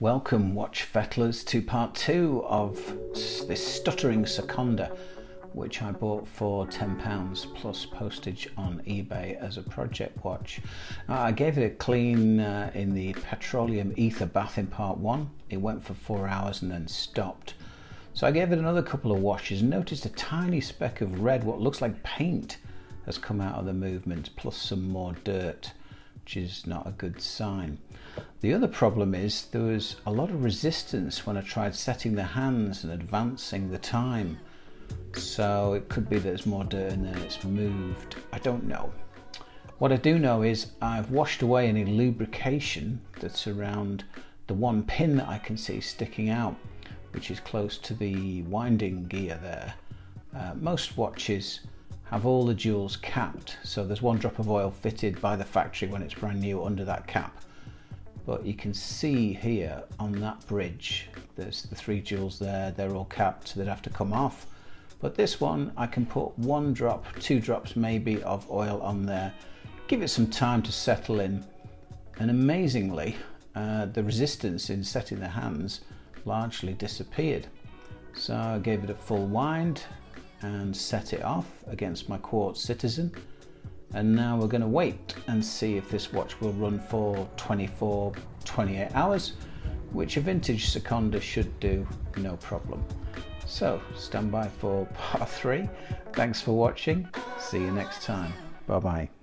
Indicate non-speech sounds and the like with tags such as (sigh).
Welcome, watch fettlers, to part two of this stuttering Sekonda, which I bought for £10 plus postage on eBay as a project watch. Uh, I gave it a clean uh, in the petroleum ether bath in part one. It went for four hours and then stopped. So I gave it another couple of washes and noticed a tiny speck of red, what looks like paint, has come out of the movement, plus some more dirt which is not a good sign. The other problem is there was a lot of resistance when I tried setting the hands and advancing the time. So it could be that there's more dirt and then it's moved. I don't know. What I do know is I've washed away any lubrication that's around the one pin that I can see sticking out, which is close to the winding gear there. Uh, most watches have all the jewels capped. So there's one drop of oil fitted by the factory when it's brand new under that cap. But you can see here on that bridge there's the three jewels there. They're all capped so they'd have to come off. But this one I can put one drop two drops maybe of oil on there. Give it some time to settle in. And amazingly uh, the resistance in setting the hands largely disappeared. So I gave it a full wind and set it off against my Quartz Citizen. And now we're going to wait and see if this watch will run for 24, 28 hours, which a vintage Sekonda should do no problem. So stand by for (laughs) part three. Thanks for watching. See you next time. Bye bye.